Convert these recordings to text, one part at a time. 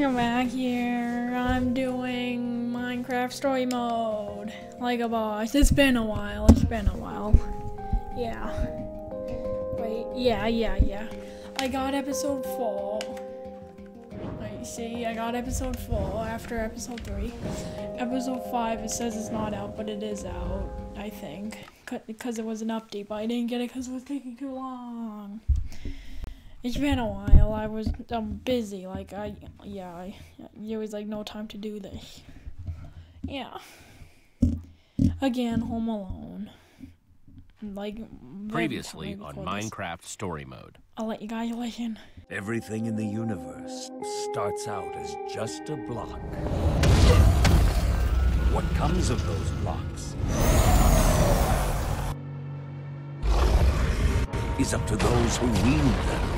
Welcome back here. I'm doing Minecraft story mode. Like a boss. It's been a while. It's been a while. Yeah. Wait. Yeah, yeah, yeah. I got episode 4. Wait, see? I got episode 4 after episode 3. Episode 5, it says it's not out, but it is out. I think. Because it was an update, but I didn't get it because it was taking too long. It's been a while. I was um busy. Like I, yeah, I, there was like no time to do this. Yeah. Again, Home Alone. Like previously on Minecraft this. Story Mode. I'll let you guys listen. Everything in the universe starts out as just a block. What comes of those blocks is up to those who wield them.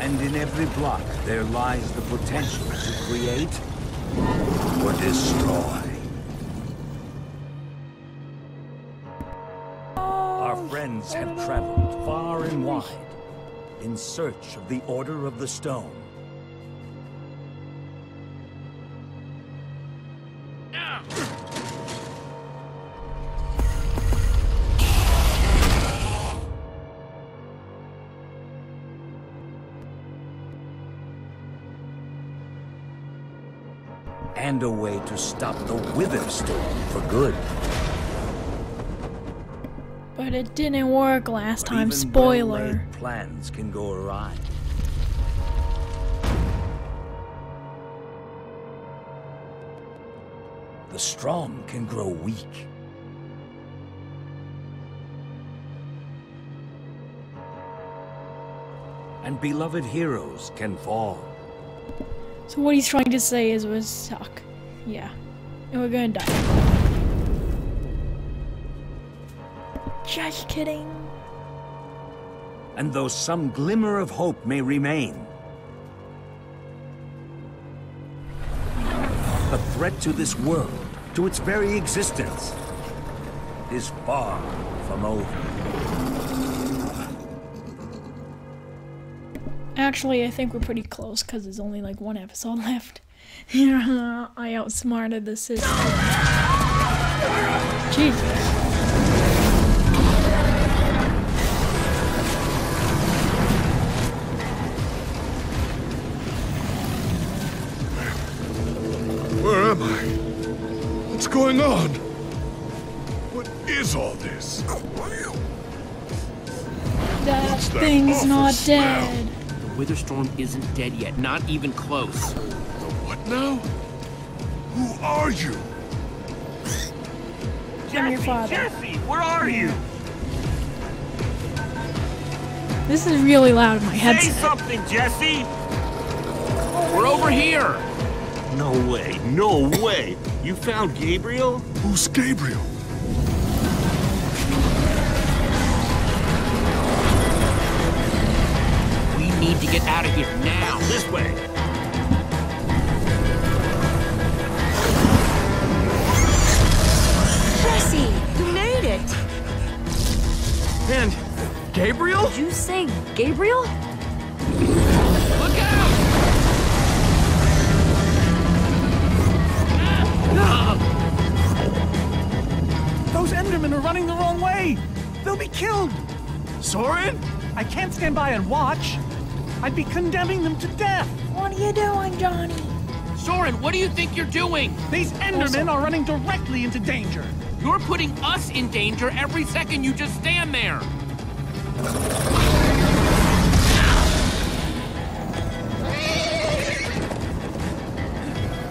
And in every block, there lies the potential to create or destroy. Our friends have traveled far and wide in search of the Order of the Stone. Stop the Witherstorm for good. But it didn't work last but time, spoiler. plans can go awry. The strong can grow weak. And beloved heroes can fall. So what he's trying to say is we suck. Yeah. And we're gonna die. Just kidding. And though some glimmer of hope may remain, the threat to this world, to its very existence, is far from over. Actually, I think we're pretty close because there's only like one episode left. I outsmarted the system. Jesus. Where am I? What's going on? What is all this? That thing's not smell? dead. Witherstorm isn't dead yet, not even close. The what now? Who are you? I'm your father. Jesse, where are you? This is really loud in my head. Say something, Jesse! We're over here! No way, no way! You found Gabriel? Who's Gabriel? We need to get out of here now. This way. Gabriel? Did you say Gabriel? Look out! Those Endermen are running the wrong way! They'll be killed! Soren? I can't stand by and watch. I'd be condemning them to death. What are you doing, Johnny? Soren, what do you think you're doing? These Endermen are running directly into danger. You're putting us in danger every second you just stand there.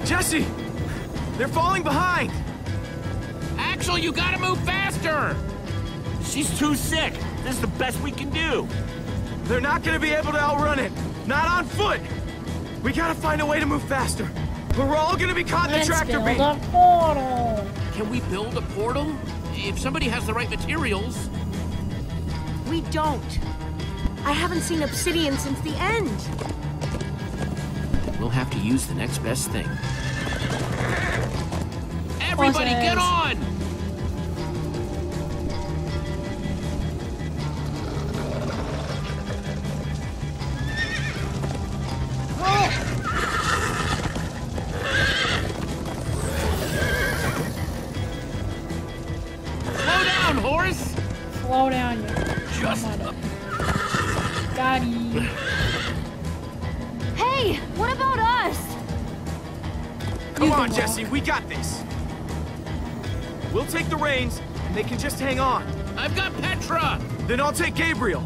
Jesse! They're falling behind! Axel, you gotta move faster! She's too sick. This is the best we can do. They're not gonna be able to outrun it. Not on foot. We gotta find a way to move faster. We're all gonna be caught in the tractor beam. a portal. Can we build a portal? If somebody has the right materials. We don't. I haven't seen obsidian since the end. We'll have to use the next best thing. Everybody get on! Slow down, horse! Slow down, Got him. Hey, what about us? Come on, can Jesse, we got this. We'll take the reins, and they can just hang on. I've got Petra! Then I'll take Gabriel.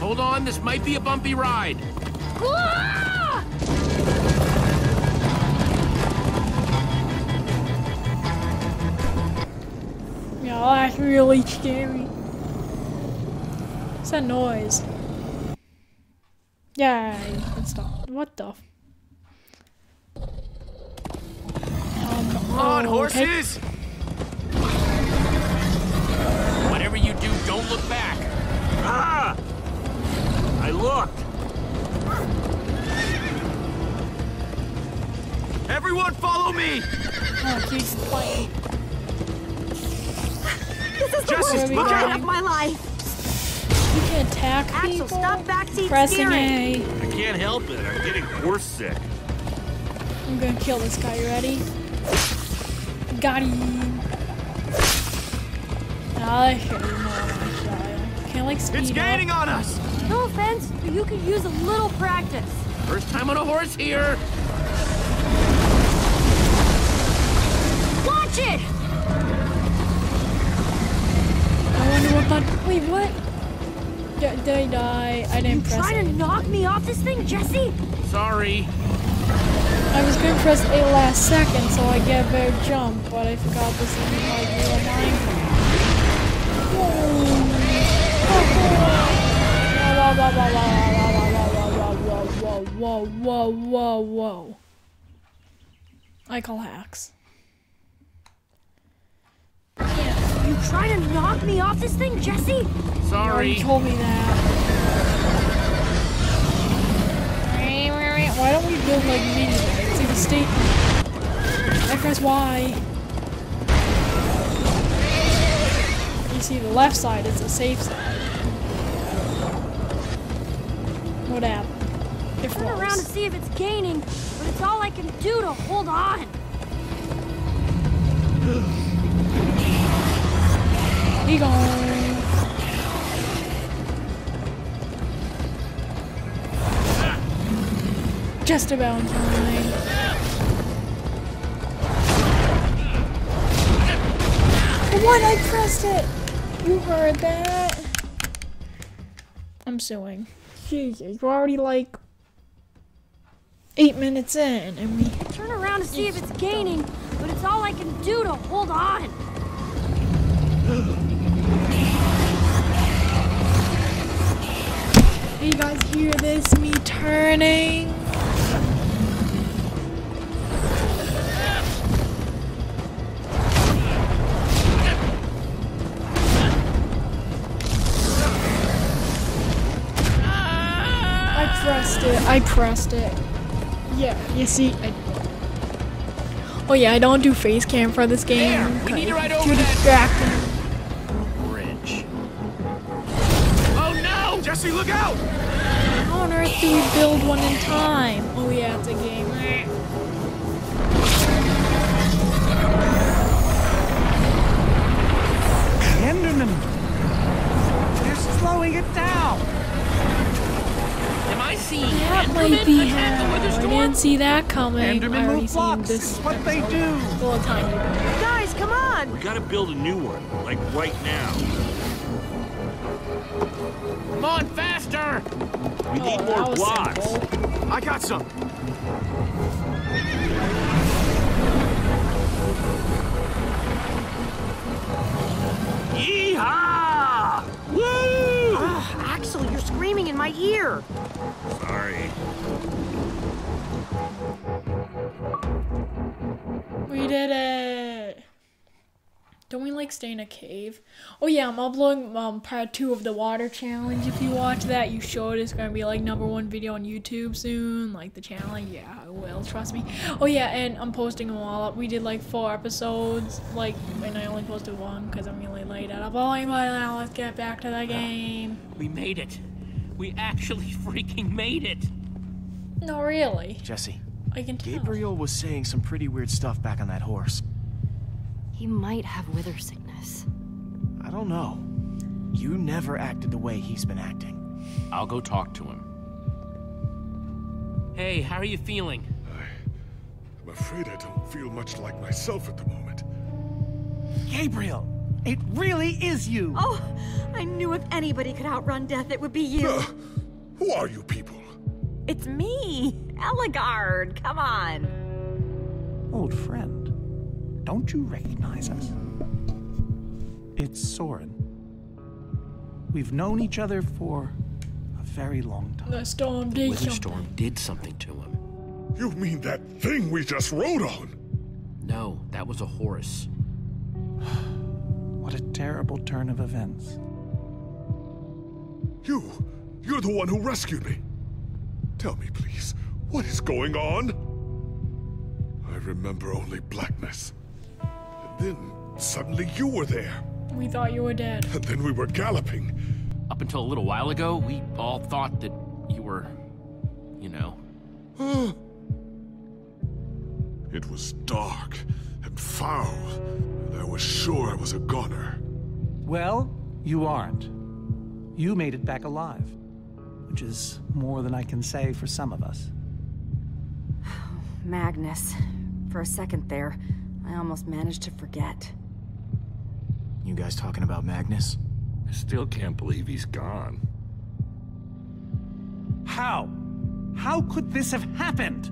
Hold on, this might be a bumpy ride. Ah! Yeah, that's really scary. What's that noise? Yeah, it's not. What the? f- Um, Come on, oh, horses! Whatever you do, don't look back. Ah! I looked. Everyone follow me! Oh, jeez, fight. This is the Jesse, worst look out. of my life. You can attack Axel, people. stop backseat Pressing steering. A. I can't help it. I'm getting horse sick. I'm gonna kill this guy. You ready? Got him. Ah, I should have my. Can't like speed It's up? gaining on us! No offense, but you could use a little practice. First time on a horse here. Watch it! I wonder what button. Wait, what? Did, did I die? I didn't press Trying to knock me off this thing, Jesse? Sorry. I was gonna press A last second so I get a better jump, but I forgot this is like real Minecraft. Whoa, whoa, whoa, whoa, whoa. I call hacks. You trying to knock me off this thing, Jesse? Sorry. You Sorry. told me that. Why don't we build like mini It's like a statement. I press why. You see the left side is the safe side. What happened? It Turn around to see if it's gaining, but it's all I can do to hold on. He gone. Just about time. What? I pressed it. You heard that? I'm suing. Jesus, we're already like eight minutes in, and we. Turn around to see if it's gaining, but it's all I can do to hold on. You guys hear this? Me turning. I pressed it. I pressed it. Yeah, you see. I... Oh yeah, I don't do face cam for this game. There, we need to ride Too over that Jesse, look out! How on earth do we build one in time? Oh yeah, it's a game. Enderman! They're slowing it down! Am I seeing That Enderman might be attack how. I didn't see that coming. I Endermen already move blocks. this. It's what they do. Well, a tiny bit. Guys, come on. We gotta build a new one, like right now. We need Oh, more blocks. simple. I got some. Yeehaw! Woo! Ugh, Axel, you're screaming in my ear. Sorry. We did it. Don't we like stay in a cave? Oh yeah, I'm uploading um, part two of the water challenge. If you watch that, you should. It's gonna be like number one video on YouTube soon. Like the channel, yeah, I will. Trust me. Oh yeah, and I'm posting them all up. We did like four episodes, like, and I only posted one because I'm really late at it. But now let's get back to the game. We made it. We actually freaking made it. No, really. Jesse, I can tell. Gabriel was saying some pretty weird stuff back on that horse. He might have wither sickness. I don't know. You never acted the way he's been acting. I'll go talk to him. Hey, how are you feeling? I'm afraid I don't feel much like myself at the moment. Gabriel, it really is you. Oh, I knew if anybody could outrun death, it would be you. Uh, who are you people? It's me, Ellegaard. Come on. Old friend, don't you recognize us? It's Soren. We've known each other for a very long time. The storm did Wither something. Storm did something to him. You mean that thing we just rode on? No, that was a horse. What a terrible turn of events. You, you're the one who rescued me. Tell me, please, what is going on? I remember only blackness. And then suddenly you were there. We thought you were dead. And then we were galloping. Up until a little while ago, we all thought that you were, you know. It was dark and foul, and I was sure I was a goner. Well, you aren't. You made it back alive, which is more than I can say for some of us. Magnus. For a second there, I almost managed to forget. You guys talking about Magnus? I still can't believe he's gone. How? How could this have happened?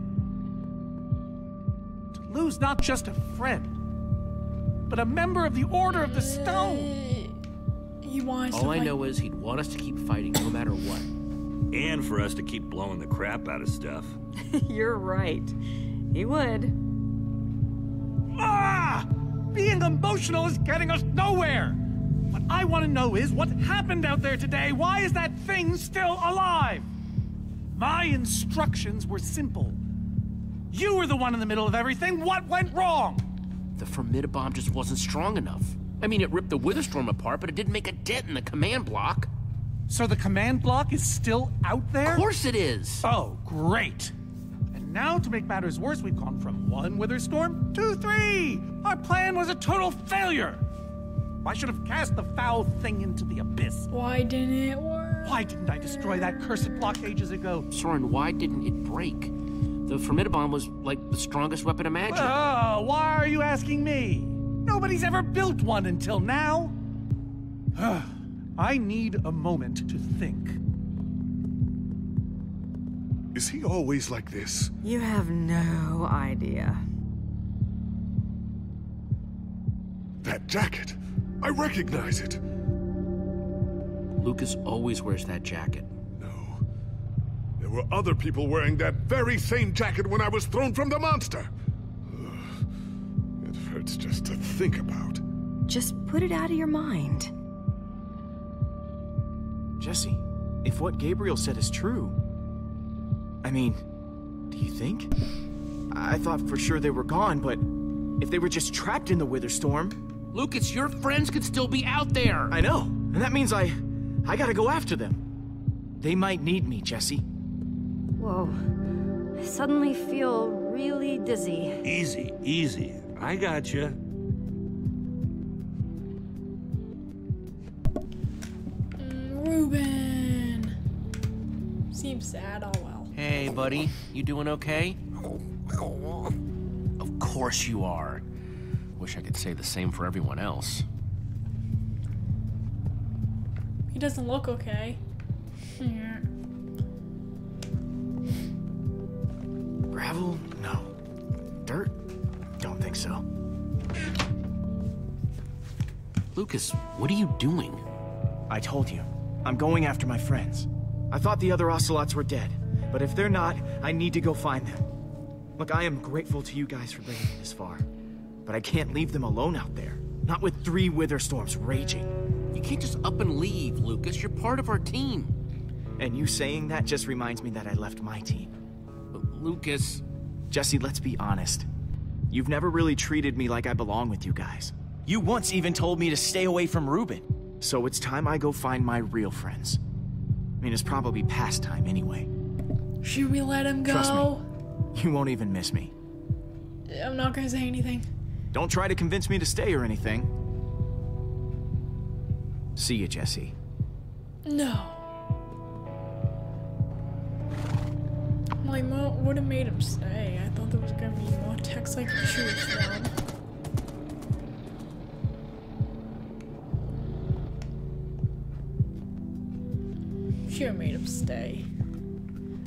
To lose not just a friend, but a member of the Order of the Stone. Uh, he wants All to I know is he'd want us to keep fighting no matter what. And for us to keep blowing the crap out of stuff. You're right. He would. Being emotional is getting us nowhere! What I want to know is what happened out there today? Why is that thing still alive? My instructions were simple. You were the one in the middle of everything. What went wrong? The Formidabomb just wasn't strong enough. I mean, it ripped the Witherstorm apart, but it didn't make a dent in the command block. So the command block is still out there? Of course it is. Oh, great. And now, to make matters worse, we've gone from one Witherstorm to three. Our plan was a total failure. I should have cast the foul thing into the abyss. Why didn't it work? Why didn't I destroy that cursed block ages ago? Soren, why didn't it break? The Formidabomb was like the strongest weapon imaginable. Oh, why are you asking me? Nobody's ever built one until now. I need a moment to think. Is he always like this? You have no idea. That jacket. I recognize it. Lucas always wears that jacket. No. There were other people wearing that very same jacket when I was thrown from the monster. Ugh. It hurts just to think about. Just put it out of your mind. Jesse, if what Gabriel said is true. I mean, do you think? I thought for sure they were gone, but if they were just trapped in the Witherstorm. Lucas, your friends could still be out there. I know, and that means I. I gotta go after them. They might need me, Jesse. Whoa. I suddenly feel really dizzy. Easy, easy. I got you. Mm, Ruben. Seems sad, well. Hey, buddy. You doing okay? Of course you are. Wish I could say the same for everyone else. He doesn't look okay. Yeah. Gravel? No. Dirt? Don't think so. Lucas, what are you doing? I told you. I'm going after my friends. I thought the other ocelots were dead, but if they're not, I need to go find them. Look, I am grateful to you guys for bringing me this far, but I can't leave them alone out there. Not with three wither storms raging. You can't just up and leave, Lucas. You're part of our team. And you saying that just reminds me that I left my team. But Lucas. Jesse, let's be honest. You've never really treated me like I belong with you guys. You once even told me to stay away from Ruben. So it's time I go find my real friends. I mean, it's probably past time anyway. Should we let him go? Trust me. You won't even miss me. I'm not gonna say anything. Don't try to convince me to stay or anything. See you, Jesse. No. My mom would have made him stay. I thought there was gonna be more text like could choose from. Should have made him stay.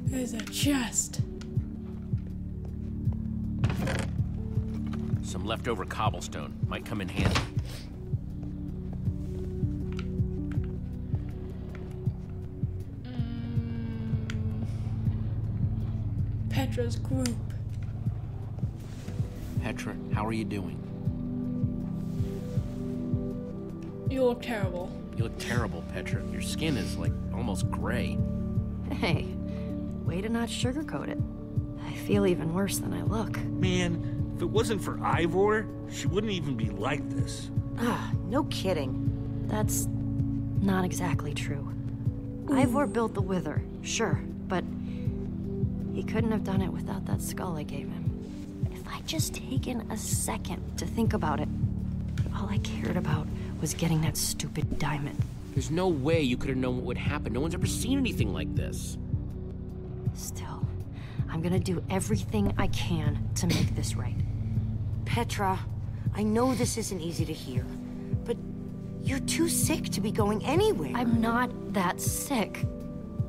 There's a chest. Some leftover cobblestone might come in handy. Mm. Petra's group. Petra, how are you doing? You look terrible. You look terrible, Petra. Your skin is like almost gray. Hey, way to not sugarcoat it. I feel even worse than I look. Man, if it wasn't for Ivor, she wouldn't even be like this. Ah, no kidding. That's not exactly true. Ivor built the Wither, sure, but he couldn't have done it without that skull I gave him. If I'd just taken a second to think about it, all I cared about was getting that stupid diamond. There's no way you could have known what would happen. No one's ever seen anything like this. Still, I'm gonna do everything I can to make this right. Petra, I know this isn't easy to hear, but you're too sick to be going anywhere. I'm not that sick.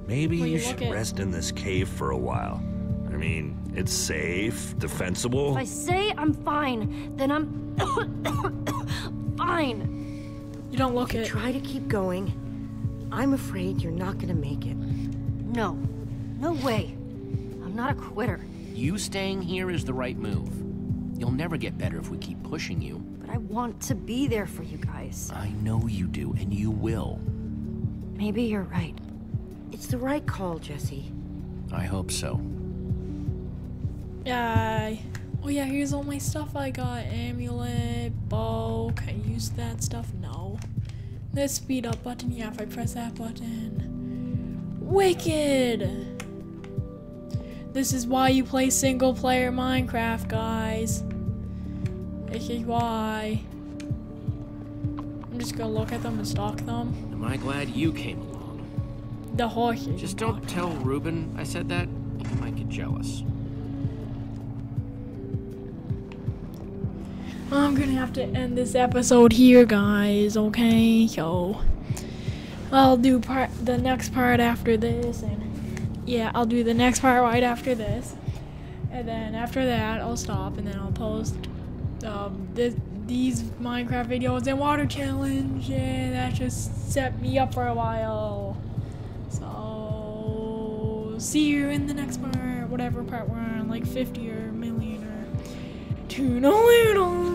Maybe Well, you, you should rest in this cave for a while. I mean, it's safe, defensible. If I say I'm fine, then I'm fine. You don't look You it. try to keep going. I'm afraid you're not gonna make it. No, no way. I'm not a quitter, You staying here is the right move. You'll never get better if we keep pushing you. but I want to be there for you guys. I know you do, and you will. Maybe you're right. It's the right call, Jesse. I hope so. Yeah. Oh yeah, here's all my stuff I got. Amulet, bow. Can I use that stuff? No. The speed up button. Yeah, if I press that button. Wicked. This is why you play single player Minecraft, guys. This is why. I'm just gonna look at them and stalk them. Am I glad you came along? The horses. Just don't tell Ruben I said that. He might get jealous. I'm gonna have to end this episode here, guys. Okay, so I'll do part the next part after this, and yeah, I'll do the next part right after this, and then after that I'll stop, and then I'll post um these Minecraft videos and water challenge, and that just set me up for a while. So see you in the next part, whatever part we're on, like 50 or million or two noodles.